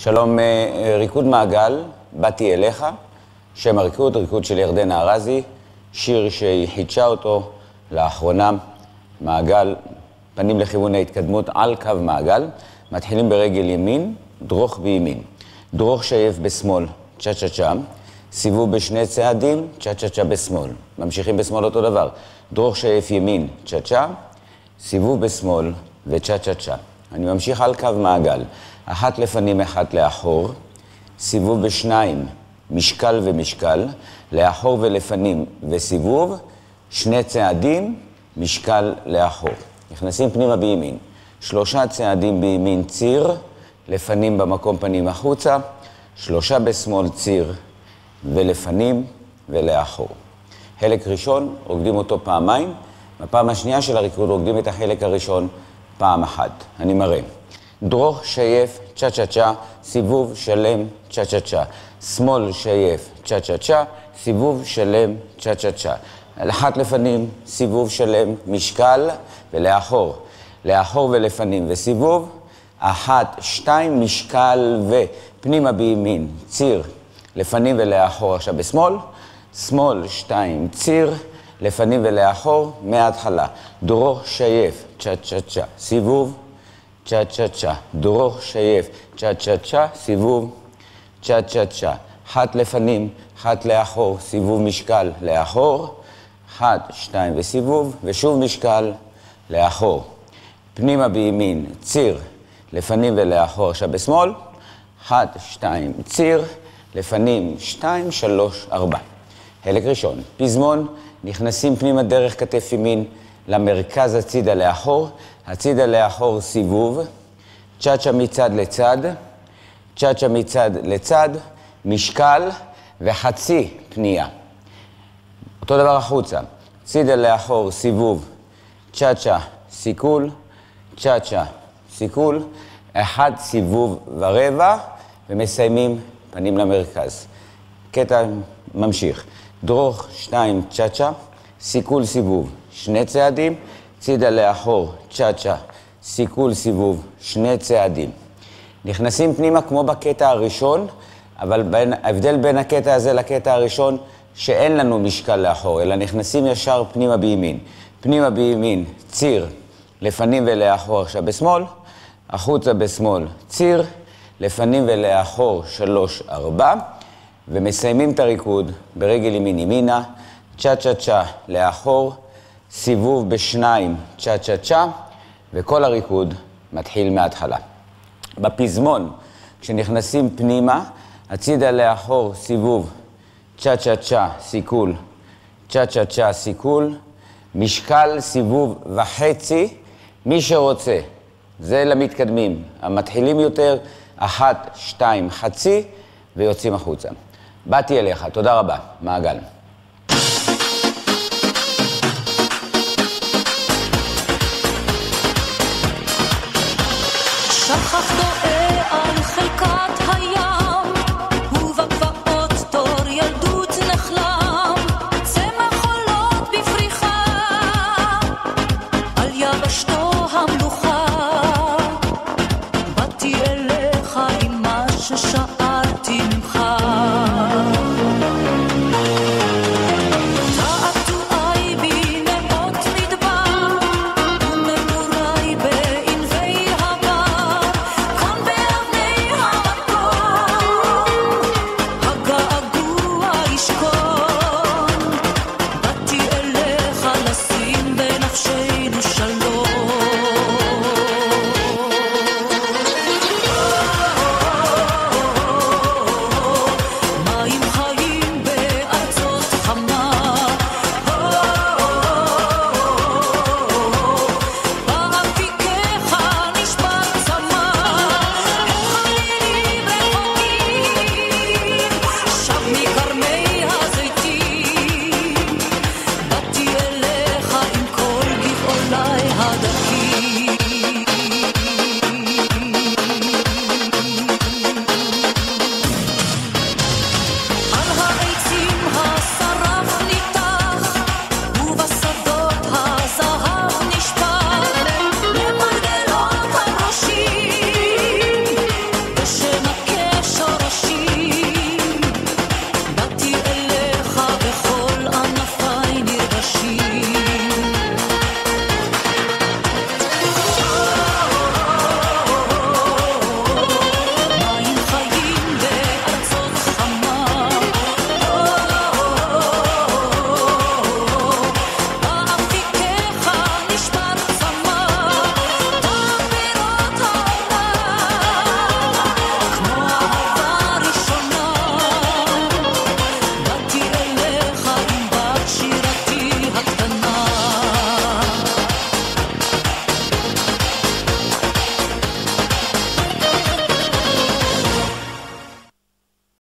שלום, אה, ריקוד מעגל, באתי אליך, שם הריקוד, ריקוד של ירדנה ארזי, שיר שהיא חידשה אותו לאחרונה, מעגל, פנים לכיוון ההתקדמות על קו מעגל, מתחילים ברגל ימין, דרוך בימין, דרוך שייף בשמאל, צ'ה צ'ה צ'ה, סיבוב בשני צעדים, צ'ה צ'ה צ'ה בשמאל, ממשיכים בשמאל אותו דבר, דרוך שייף ימין, צ'ה צ'ה, סיבוב בשמאל וצ'ה צ'ה צ'ה. אני ממשיך על קו מעגל, אחת לפנים, אחת לאחור, סיבוב בשניים, משקל ומשקל, לאחור ולפנים וסיבוב, שני צעדים, משקל לאחור. נכנסים פנימה בימין, שלושה צעדים בימין ציר, לפנים במקום פנים החוצה, שלושה בשמאל ציר. ולפנים ולאחור. חלק ראשון, רוקדים אותו פעמיים, בפעם השנייה של הריקוד רוקדים את החלק הראשון פעם אחת. אני מראה. דרוך שייף, צ'ה צ'ה צ'ה, סיבוב שלם, צ'ה צ'ה צ'ה. שמאל שייף, צ'ה צ'ה צ'ה, סיבוב שלם, צ'ה צ'ה צ'ה. אחת לפנים, סיבוב שלם, משקל ולאחור. לאחור ולפנים וסיבוב. אחת, שתיים, משקל ופנימה בימין, ציר, לפנים ולאחור עכשיו בשמאל. שמאל, שתיים, ציר, לפנים ולאחור, מההתחלה. דרוך שייף, צ'ה צ'ה צ'ה, סיבוב. צ'ה צ'ה צ'ה, דרוך שייף, צ'ה צ'ה צ'ה, סיבוב, צ'ה צ'ה צ'ה, אחת לפנים, אחת לאחור, סיבוב משקל לאחור, אחת, שתיים וסיבוב, ושוב משקל לאחור. פנימה בימין, ציר, לפנים ולאחור, עכשיו בשמאל, אחת, שתיים, ציר, לפנים, שתיים, שלוש, ארבע. חלק ראשון, פזמון, נכנסים פנימה דרך כתף ימין למרכז הצידה לאחור, הצידה לאחור סיבוב, צ'אצ'ה מצד לצד, צ'אצ'ה מצד לצד, משקל וחצי פנייה. אותו דבר החוצה, צידה לאחור סיבוב, צ'אצ'ה סיכול, צ'אצ'ה סיכול, אחד סיבוב ורבע, ומסיימים פנים למרכז. קטע ממשיך. דרוך, שתיים, צ'אצ'ה, סיכול סיבוב, שני צעדים, צידה לאחור, צ'אצ'ה, סיכול סיבוב, שני צעדים. נכנסים פנימה כמו בקטע הראשון, אבל בין, ההבדל בין הקטע הזה לקטע הראשון, שאין לנו משקל לאחור, אלא נכנסים ישר פנימה בימין. פנימה בימין, ציר, לפנים ולאחור עכשיו בשמאל, החוצה בשמאל, ציר, לפנים ולאחור, שלוש, ארבע, ומסיימים את הריקוד ברגל ימין ימינה, צ'ה צ'ה צ'ה לאחור, סיבוב בשניים, צ'ה צ'ה צ'ה, וכל הריקוד מתחיל מההתחלה. בפזמון, כשנכנסים פנימה, הצידה לאחור, סיבוב, צ'ה צ'ה צ'ה, סיכול, צ'ה צ'ה צ'ה, סיכול, משקל, סיבוב וחצי, מי שרוצה. זה למתקדמים. המתחילים יותר, אחת, שתיים, חצי, ויוצאים החוצה. באתי אליך, תודה רבה. מעגל.